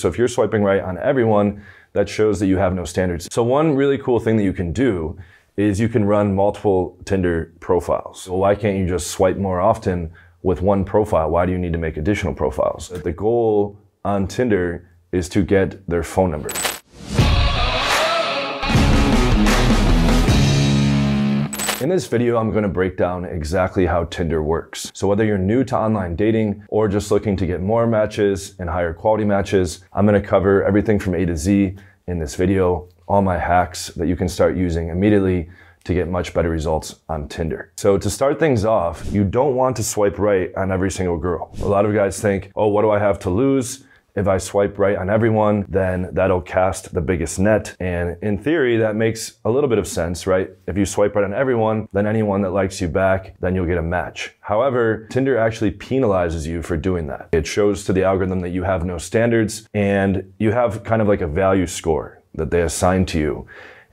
So if you're swiping right on everyone, that shows that you have no standards. So one really cool thing that you can do is you can run multiple Tinder profiles. So why can't you just swipe more often with one profile? Why do you need to make additional profiles? The goal on Tinder is to get their phone number. In this video, I'm gonna break down exactly how Tinder works. So whether you're new to online dating or just looking to get more matches and higher quality matches, I'm gonna cover everything from A to Z in this video, all my hacks that you can start using immediately to get much better results on Tinder. So to start things off, you don't want to swipe right on every single girl. A lot of guys think, oh, what do I have to lose? If I swipe right on everyone, then that'll cast the biggest net. And in theory, that makes a little bit of sense, right? If you swipe right on everyone, then anyone that likes you back, then you'll get a match. However, Tinder actually penalizes you for doing that. It shows to the algorithm that you have no standards and you have kind of like a value score that they assign to you.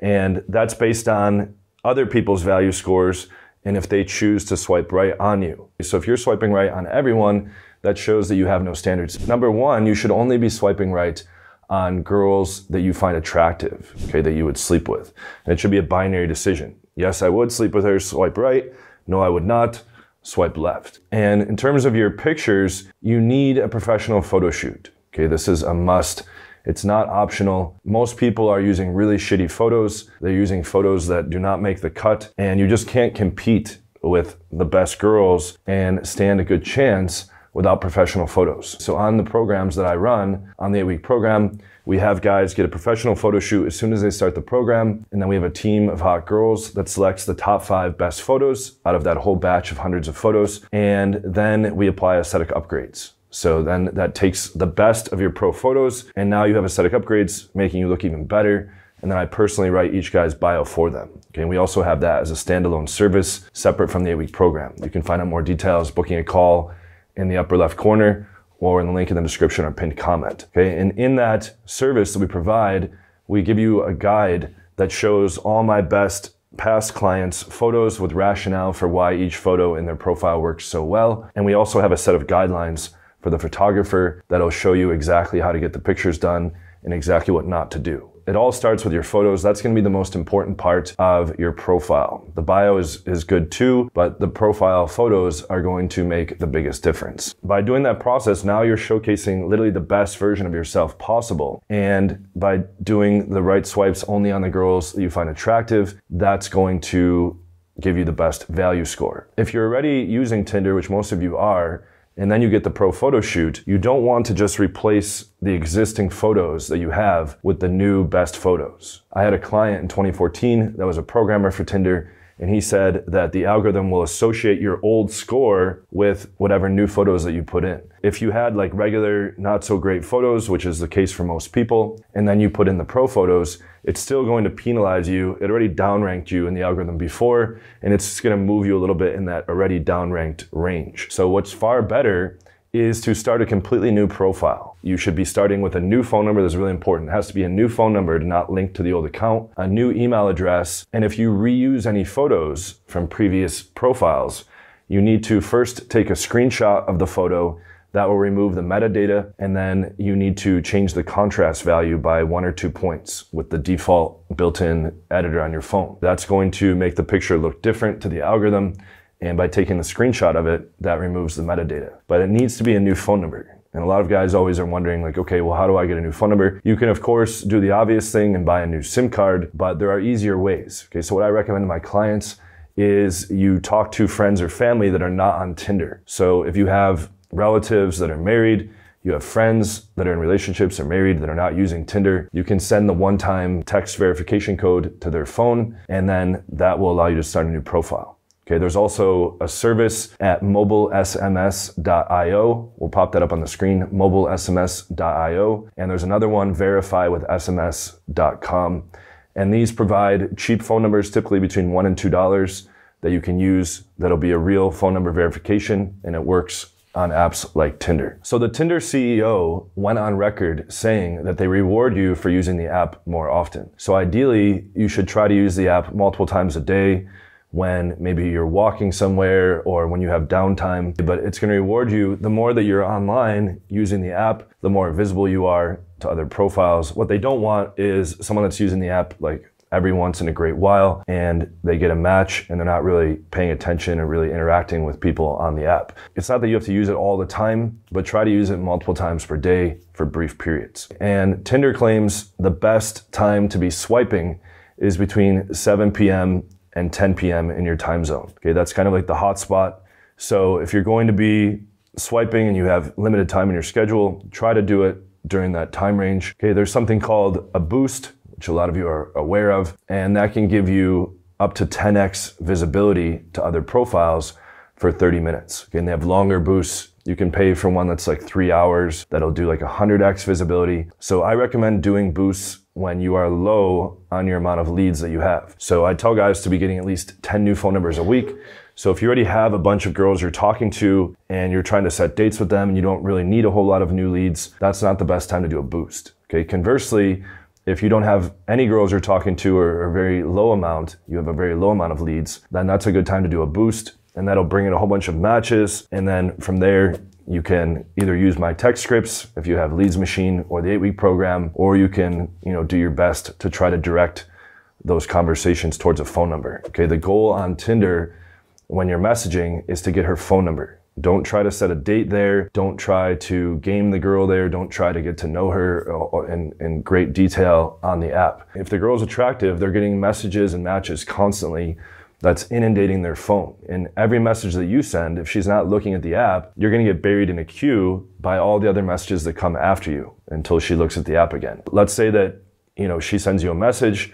And that's based on other people's value scores and if they choose to swipe right on you. So if you're swiping right on everyone, that shows that you have no standards. Number one, you should only be swiping right on girls that you find attractive, okay, that you would sleep with. And it should be a binary decision. Yes, I would sleep with her, swipe right. No, I would not, swipe left. And in terms of your pictures, you need a professional photo shoot. Okay, this is a must. It's not optional. Most people are using really shitty photos. They're using photos that do not make the cut, and you just can't compete with the best girls and stand a good chance without professional photos. So on the programs that I run, on the eight week program, we have guys get a professional photo shoot as soon as they start the program. And then we have a team of hot girls that selects the top five best photos out of that whole batch of hundreds of photos. And then we apply aesthetic upgrades. So then that takes the best of your pro photos, and now you have aesthetic upgrades making you look even better. And then I personally write each guy's bio for them. Okay, and we also have that as a standalone service separate from the eight week program. You can find out more details booking a call in the upper left corner or in the link in the description or pinned comment. Okay, and in that service that we provide, we give you a guide that shows all my best past clients photos with rationale for why each photo in their profile works so well. And we also have a set of guidelines for the photographer that'll show you exactly how to get the pictures done and exactly what not to do. It all starts with your photos. That's going to be the most important part of your profile. The bio is, is good too, but the profile photos are going to make the biggest difference. By doing that process, now you're showcasing literally the best version of yourself possible. And by doing the right swipes only on the girls that you find attractive, that's going to give you the best value score. If you're already using Tinder, which most of you are, and then you get the pro photo shoot, you don't want to just replace the existing photos that you have with the new best photos. I had a client in 2014 that was a programmer for Tinder and he said that the algorithm will associate your old score with whatever new photos that you put in. If you had like regular, not so great photos, which is the case for most people, and then you put in the pro photos, it's still going to penalize you. It already downranked you in the algorithm before, and it's going to move you a little bit in that already downranked range. So what's far better is to start a completely new profile. You should be starting with a new phone number that's really important. It has to be a new phone number to not link to the old account, a new email address, and if you reuse any photos from previous profiles, you need to first take a screenshot of the photo that will remove the metadata and then you need to change the contrast value by one or two points with the default built-in editor on your phone. That's going to make the picture look different to the algorithm and by taking the screenshot of it, that removes the metadata. But it needs to be a new phone number. And a lot of guys always are wondering like, okay, well, how do I get a new phone number? You can of course do the obvious thing and buy a new SIM card, but there are easier ways. Okay, so what I recommend to my clients is you talk to friends or family that are not on Tinder. So if you have relatives that are married, you have friends that are in relationships or married that are not using Tinder, you can send the one-time text verification code to their phone, and then that will allow you to start a new profile. Okay, there's also a service at mobilesms.io. We'll pop that up on the screen, mobilesms.io. And there's another one, verifywithsms.com. And these provide cheap phone numbers, typically between one and two dollars, that you can use. That'll be a real phone number verification, and it works on apps like Tinder. So the Tinder CEO went on record saying that they reward you for using the app more often. So ideally, you should try to use the app multiple times a day when maybe you're walking somewhere or when you have downtime. But it's going to reward you the more that you're online using the app, the more visible you are to other profiles. What they don't want is someone that's using the app like every once in a great while and they get a match and they're not really paying attention and really interacting with people on the app. It's not that you have to use it all the time, but try to use it multiple times per day for brief periods. And Tinder claims the best time to be swiping is between 7 p.m. and 10 p.m. in your time zone. Okay, that's kind of like the hot spot. So if you're going to be swiping and you have limited time in your schedule, try to do it during that time range. Okay, there's something called a boost which a lot of you are aware of, and that can give you up to 10x visibility to other profiles for 30 minutes. Okay, and they have longer boosts. You can pay for one that's like three hours that'll do like 100x visibility. So I recommend doing boosts when you are low on your amount of leads that you have. So I tell guys to be getting at least 10 new phone numbers a week. So if you already have a bunch of girls you're talking to and you're trying to set dates with them and you don't really need a whole lot of new leads, that's not the best time to do a boost. Okay. Conversely, if you don't have any girls you're talking to or a very low amount, you have a very low amount of leads, then that's a good time to do a boost and that'll bring in a whole bunch of matches. And then from there, you can either use my text scripts if you have Leads Machine or the eight week program, or you can, you know, do your best to try to direct those conversations towards a phone number. Okay. The goal on Tinder when you're messaging is to get her phone number. Don't try to set a date there. Don't try to game the girl there. Don't try to get to know her uh, in, in great detail on the app. If the girl's attractive, they're getting messages and matches constantly that's inundating their phone. And every message that you send, if she's not looking at the app, you're gonna get buried in a queue by all the other messages that come after you until she looks at the app again. Let's say that, you know, she sends you a message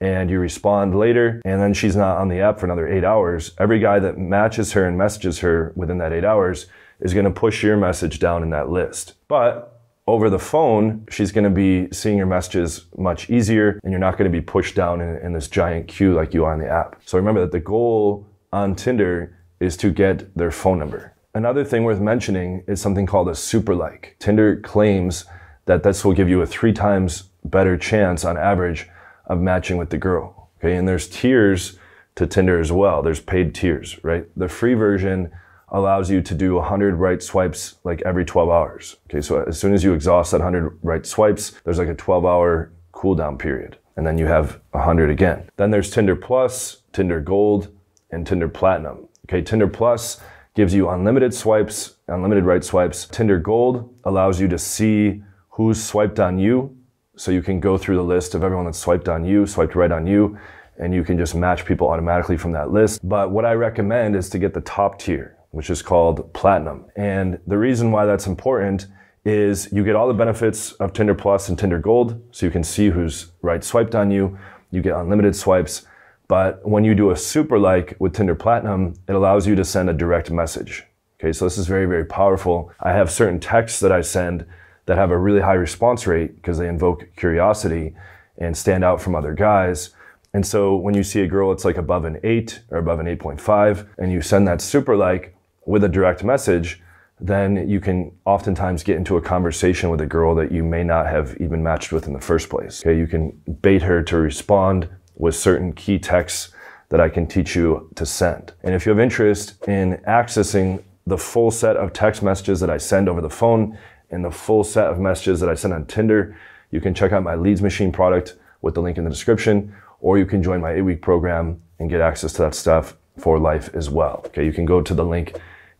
and you respond later and then she's not on the app for another eight hours, every guy that matches her and messages her within that eight hours is going to push your message down in that list. But over the phone, she's going to be seeing your messages much easier and you're not going to be pushed down in, in this giant queue like you are on the app. So remember that the goal on Tinder is to get their phone number. Another thing worth mentioning is something called a super like. Tinder claims that this will give you a three times better chance on average of matching with the girl. Okay. And there's tiers to Tinder as well. There's paid tiers, right? The free version allows you to do 100 right swipes like every 12 hours. Okay. So as soon as you exhaust that 100 right swipes, there's like a 12 hour cooldown period. And then you have 100 again. Then there's Tinder Plus, Tinder Gold, and Tinder Platinum. Okay. Tinder Plus gives you unlimited swipes, unlimited right swipes. Tinder Gold allows you to see who's swiped on you so you can go through the list of everyone that's swiped on you, swiped right on you, and you can just match people automatically from that list. But what I recommend is to get the top tier, which is called Platinum. And the reason why that's important is you get all the benefits of Tinder Plus and Tinder Gold, so you can see who's right swiped on you. You get unlimited swipes. But when you do a super like with Tinder Platinum, it allows you to send a direct message. Okay, so this is very, very powerful. I have certain texts that I send that have a really high response rate because they invoke curiosity and stand out from other guys. And so when you see a girl that's like above an 8 or above an 8.5 and you send that super like with a direct message, then you can oftentimes get into a conversation with a girl that you may not have even matched with in the first place. Okay, you can bait her to respond with certain key texts that I can teach you to send. And if you have interest in accessing the full set of text messages that I send over the phone and the full set of messages that I send on Tinder, you can check out my Leads Machine product with the link in the description, or you can join my eight week program and get access to that stuff for life as well. Okay, you can go to the link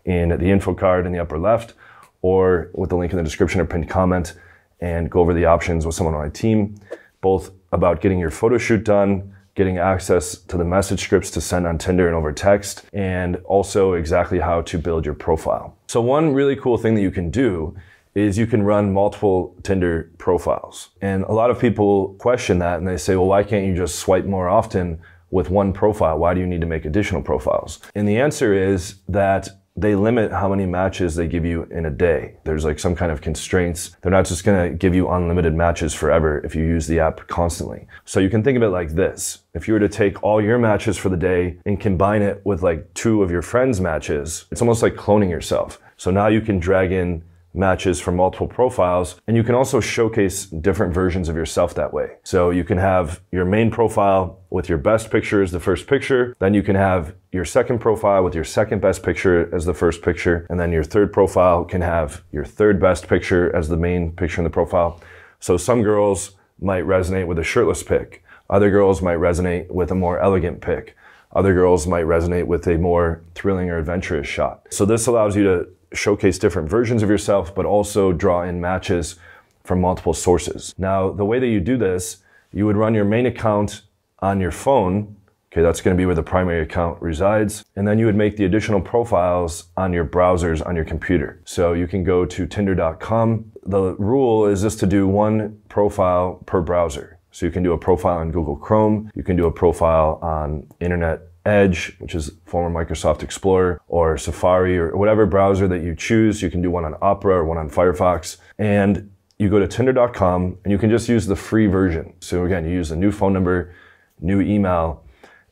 in the info card in the upper left, or with the link in the description or pinned comment and go over the options with someone on my team, both about getting your photo shoot done, getting access to the message scripts to send on Tinder and over text, and also exactly how to build your profile. So, one really cool thing that you can do is you can run multiple Tinder profiles. And a lot of people question that and they say, well, why can't you just swipe more often with one profile? Why do you need to make additional profiles? And the answer is that they limit how many matches they give you in a day. There's like some kind of constraints. They're not just gonna give you unlimited matches forever if you use the app constantly. So you can think of it like this. If you were to take all your matches for the day and combine it with like two of your friends' matches, it's almost like cloning yourself. So now you can drag in matches from multiple profiles. And you can also showcase different versions of yourself that way. So you can have your main profile with your best picture as the first picture. Then you can have your second profile with your second best picture as the first picture. And then your third profile can have your third best picture as the main picture in the profile. So some girls might resonate with a shirtless pic. Other girls might resonate with a more elegant pic. Other girls might resonate with a more thrilling or adventurous shot. So this allows you to showcase different versions of yourself, but also draw in matches from multiple sources. Now, the way that you do this, you would run your main account on your phone. Okay, that's going to be where the primary account resides. And then you would make the additional profiles on your browsers on your computer. So you can go to tinder.com. The rule is just to do one profile per browser. So you can do a profile on Google Chrome, you can do a profile on Internet Edge, which is former Microsoft Explorer, or Safari, or whatever browser that you choose. You can do one on Opera or one on Firefox. And you go to tinder.com and you can just use the free version. So again, you use a new phone number, new email,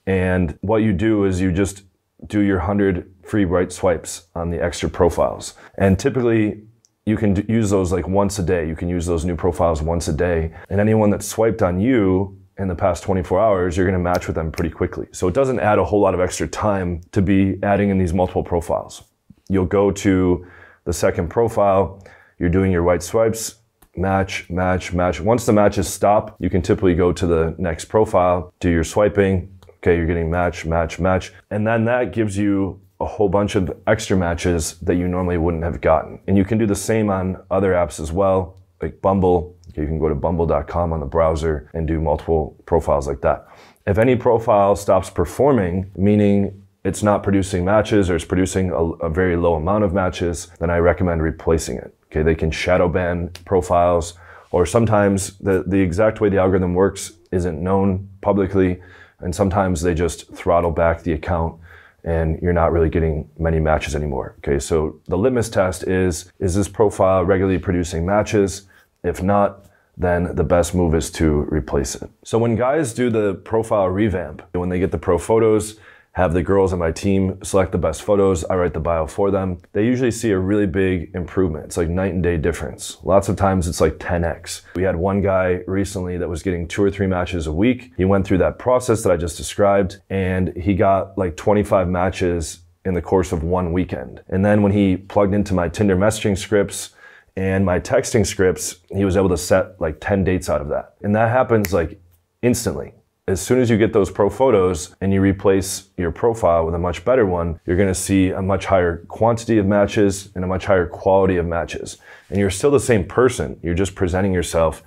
and what you do is you just do your 100 free right swipes on the extra profiles. And typically you can use those like once a day. You can use those new profiles once a day. And anyone that swiped on you in the past 24 hours, you're going to match with them pretty quickly. So it doesn't add a whole lot of extra time to be adding in these multiple profiles. You'll go to the second profile, you're doing your white swipes, match, match, match. Once the matches stop, you can typically go to the next profile, do your swiping. Okay, you're getting match, match, match. And then that gives you a whole bunch of extra matches that you normally wouldn't have gotten. And you can do the same on other apps as well, like Bumble. You can go to bumble.com on the browser and do multiple profiles like that. If any profile stops performing, meaning it's not producing matches or it's producing a, a, very low amount of matches, then I recommend replacing it. Okay, they can shadow ban profiles, or sometimes the, the exact way the algorithm works isn't known publicly, and sometimes they just throttle back the account and you're not really getting many matches anymore. Okay, so the litmus test is is this profile regularly producing matches? If not, then the best move is to replace it. So when guys do the profile revamp, when they get the pro photos, have the girls on my team select the best photos. I write the bio for them. They usually see a really big improvement. It's like night and day difference. Lots of times it's like 10x. We had one guy recently that was getting two or three matches a week. He went through that process that I just described and he got like 25 matches in the course of one weekend. And then when he plugged into my Tinder messaging scripts, and my texting scripts, he was able to set like 10 dates out of that. And that happens like instantly as soon as you get those pro photos and you replace your profile with a much better one, you're going to see a much higher quantity of matches and a much higher quality of matches. And you're still the same person. You're just presenting yourself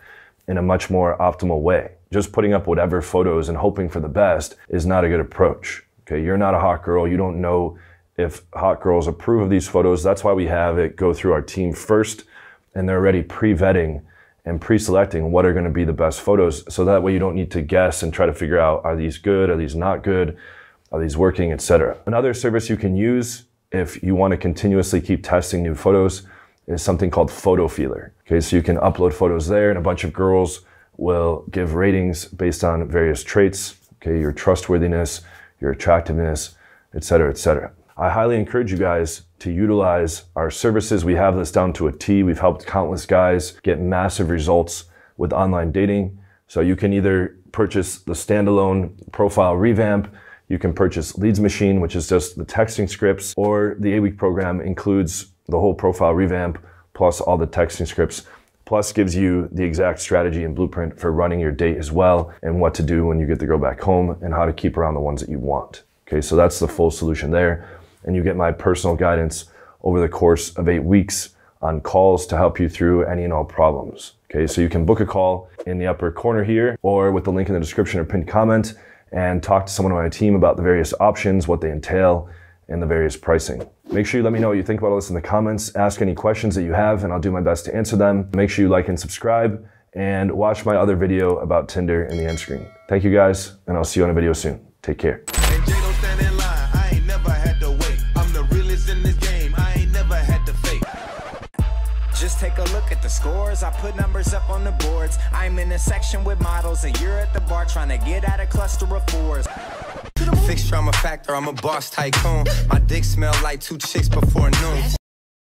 in a much more optimal way. Just putting up whatever photos and hoping for the best is not a good approach. Okay, you're not a hot girl. You don't know if hot girls approve of these photos. That's why we have it go through our team first and they're already pre-vetting and pre-selecting what are going to be the best photos. So that way you don't need to guess and try to figure out are these good are these not good are these working etc another service you can use if you want to continuously keep testing new photos is something called Photofeeler. Okay so you can upload photos there and a bunch of girls will give ratings based on various traits. Okay your trustworthiness your attractiveness etc etc I highly encourage you guys to utilize our services. We have this down to a T. We've helped countless guys get massive results with online dating. So you can either purchase the standalone profile revamp, you can purchase Leads Machine, which is just the texting scripts, or the A week program includes the whole profile revamp plus all the texting scripts. Plus gives you the exact strategy and blueprint for running your date as well and what to do when you get the girl back home and how to keep around the ones that you want. Okay, so that's the full solution there and you get my personal guidance over the course of eight weeks on calls to help you through any and all problems. Okay, so you can book a call in the upper corner here or with the link in the description or pinned comment and talk to someone on my team about the various options, what they entail, and the various pricing. Make sure you let me know what you think about all this in the comments. Ask any questions that you have, and I'll do my best to answer them. Make sure you like and subscribe, and watch my other video about Tinder in the end screen. Thank you guys, and I'll see you on a video soon. Take care. The scores. I put numbers up on the boards. I'm in a section with models, and you're at the bar trying to get out a cluster of fours. I'm a factor, I'm a boss tycoon. My dick smell like two chicks before noon.